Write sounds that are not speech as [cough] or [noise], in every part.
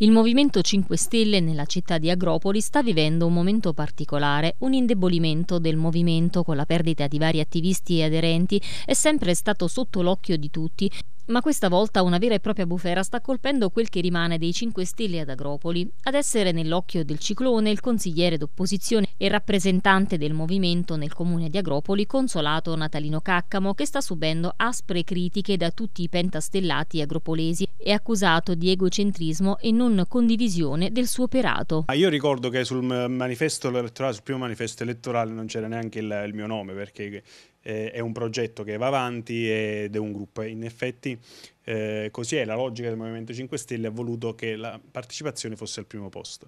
Il Movimento 5 Stelle nella città di Agropoli sta vivendo un momento particolare, un indebolimento del movimento con la perdita di vari attivisti e aderenti è sempre stato sotto l'occhio di tutti ma questa volta una vera e propria bufera sta colpendo quel che rimane dei 5 Stelle ad Agropoli. Ad essere nell'occhio del ciclone il consigliere d'opposizione e rappresentante del movimento nel comune di Agropoli, Consolato Natalino Caccamo, che sta subendo aspre critiche da tutti i pentastellati agropolesi e accusato di egocentrismo e non condivisione del suo operato. Ah, io ricordo che sul manifesto elettorale, sul primo manifesto elettorale non c'era neanche il, il mio nome perché eh, è un progetto che va avanti ed è un gruppo. In effetti eh, così è la logica del Movimento 5 Stelle, ha voluto che la partecipazione fosse al primo posto.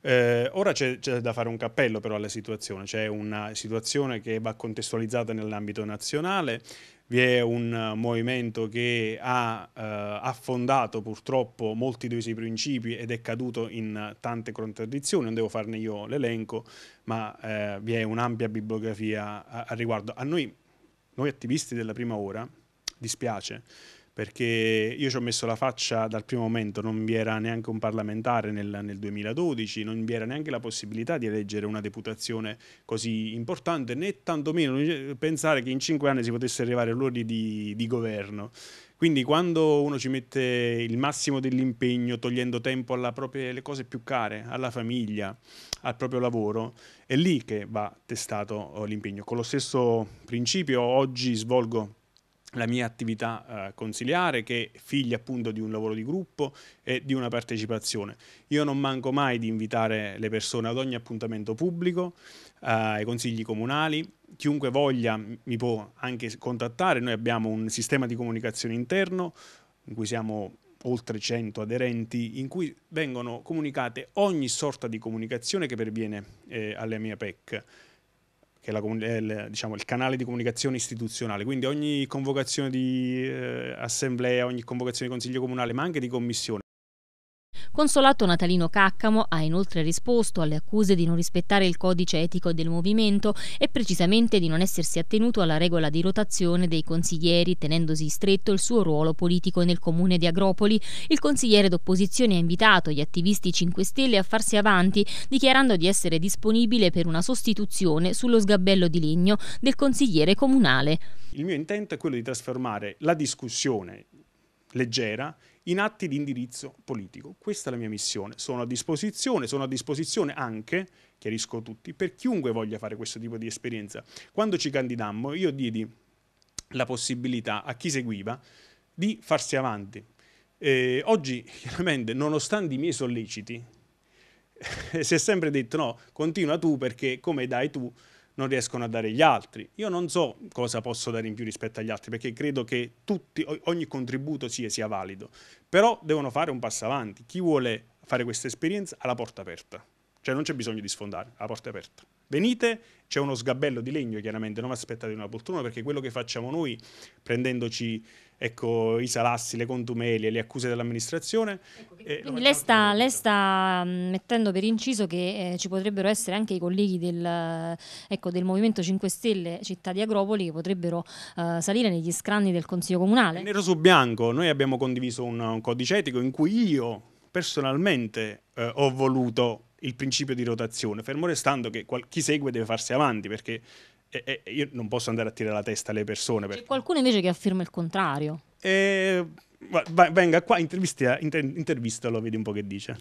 Eh, ora c'è, da fare un cappello però alla situazione, c'è una situazione che va contestualizzata nell'ambito nazionale, vi è un movimento che ha eh, affondato purtroppo molti dei suoi principi ed è caduto in tante contraddizioni, non devo farne io l'elenco, ma eh, vi è un'ampia bibliografia a, a riguardo. A noi, noi attivisti della prima ora, dispiace, perché io ci ho messo la faccia dal primo momento, non vi era neanche un parlamentare nel, nel, 2012, non vi era neanche la possibilità di eleggere una deputazione così importante, né tantomeno pensare che in cinque anni si potesse arrivare all'ora di, di governo. Quindi quando uno ci mette il massimo dell'impegno, togliendo tempo alle cose più care, alla famiglia, al proprio lavoro, è lì che va testato oh, l'impegno. Con lo stesso principio oggi svolgo la mia attività eh, consiliare che è figlia appunto di un lavoro di gruppo e di una partecipazione. Io non manco mai di invitare le persone ad ogni appuntamento pubblico, eh, ai consigli comunali, chiunque voglia mi può anche contattare, noi abbiamo un sistema di comunicazione interno in cui siamo oltre 100 aderenti in cui vengono comunicate ogni sorta di comunicazione che perviene eh, alla mia PEC che è, la, il, diciamo, il, canale di comunicazione istituzionale, quindi ogni convocazione di eh, assemblea, ogni convocazione di consiglio comunale, ma anche di commissione, Consolato Natalino Caccamo ha inoltre risposto alle accuse di non rispettare il codice etico del movimento e precisamente di non essersi attenuto alla regola di rotazione dei consiglieri, tenendosi stretto il suo ruolo politico nel comune di Agropoli. Il consigliere d'opposizione ha invitato gli attivisti 5 Stelle a farsi avanti, dichiarando di essere disponibile per una sostituzione sullo sgabello di legno del consigliere comunale. Il mio intento è quello di trasformare la discussione leggera in atti di indirizzo politico. Questa è la mia missione. Sono a disposizione, sono a disposizione anche, chiarisco tutti, per chiunque voglia fare questo tipo di esperienza. Quando ci candidammo io diedi la possibilità a chi seguiva di farsi avanti. Eh, oggi, chiaramente, nonostante i miei solleciti, [laughs] si è sempre detto no, continua tu perché come dai tu non riescono a dare gli altri. Io non so cosa posso dare in più rispetto agli altri, perché credo che tutti, ogni contributo sia, sia valido, però devono fare un passo avanti. Chi vuole fare questa esperienza ha la porta aperta, cioè non c'è bisogno di sfondare, la porta aperta. Venite, c'è uno sgabello di legno chiaramente, non aspettate una poltrona perché quello che facciamo noi prendendoci ecco, i salassi, le contumeli e le accuse dell'amministrazione. Ecco, eh, quindi lei sta, lei sta, mm, mettendo per inciso che eh, ci potrebbero essere anche i colleghi del, ecco, del, Movimento 5 Stelle città di Agropoli che potrebbero eh, salire negli scranni del Consiglio Comunale. Nero su bianco, noi abbiamo condiviso un, un codice etico in cui io personalmente eh, ho voluto il principio di rotazione, fermo restando che chi segue deve farsi avanti perché eh, eh, io non posso andare a tirare la testa alle persone. C'è qualcuno invece che afferma il contrario. Eh, venga qua, intervistalo, vedi un po' che dice.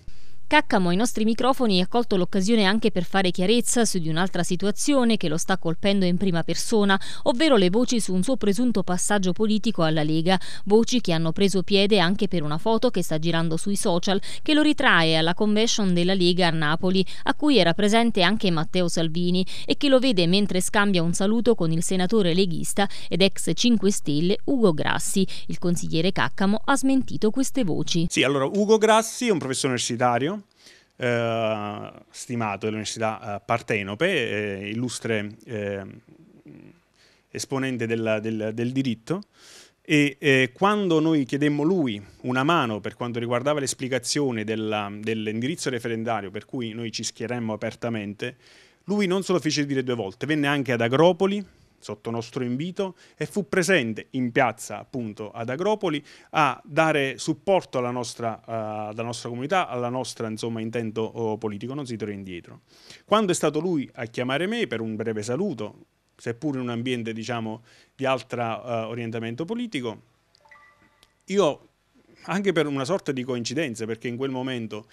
Caccamo ai nostri microfoni ha colto l'occasione anche per fare chiarezza su di un'altra situazione che lo sta colpendo in prima persona, ovvero le voci su un suo presunto passaggio politico alla Lega, voci che hanno preso piede anche per una foto che sta girando sui social che lo ritrae alla convention della Lega a Napoli, a cui era presente anche Matteo Salvini e che lo vede mentre scambia un saluto con il senatore leghista ed ex 5 Stelle Ugo Grassi. Il consigliere Caccamo ha smentito queste voci. Sì, allora Ugo Grassi è un professore universitario eh, stimato dell'Università eh, Partenope, eh, illustre eh, esponente del, del, del, diritto. E eh, quando noi chiedemmo lui una mano per quanto riguardava l'esplicazione dell'indirizzo referendario per cui noi ci schieremmo apertamente, lui non se lo fece dire due volte, venne anche ad Agropoli sotto nostro invito e fu presente in piazza appunto ad Agropoli a dare supporto alla nostra, uh, alla nostra comunità, alla nostra insomma intento politico, non si torna indietro. Quando è stato lui a chiamare me per un breve saluto, seppur in un ambiente diciamo di altro uh, orientamento politico, io anche per una sorta di coincidenza, perché in quel momento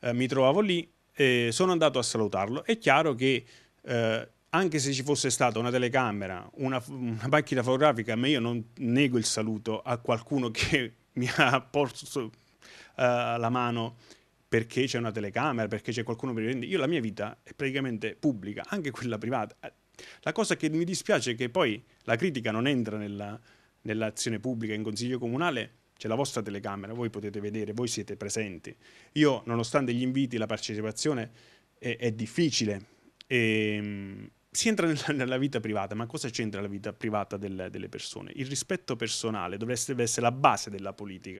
uh, mi trovavo lì, eh, sono andato a salutarlo. È chiaro che eh, anche se ci fosse stata una telecamera, una, una, macchina fotografica, ma io non nego il saluto a qualcuno che [laughs] mi ha posto uh, la mano perché c'è una telecamera, perché c'è qualcuno per vendere. Io la mia vita è praticamente pubblica, anche quella privata. La cosa che mi dispiace è che poi la critica non entra nella, nell'azione pubblica in consiglio comunale, c'è la vostra telecamera, voi potete vedere, voi siete presenti. Io, nonostante gli inviti, la partecipazione è, è difficile. E, ehm, si entra nella, [laughs] nella, vita privata, ma cosa c'entra la vita privata del, delle persone? Il rispetto personale dovrebbe essere la base della politica.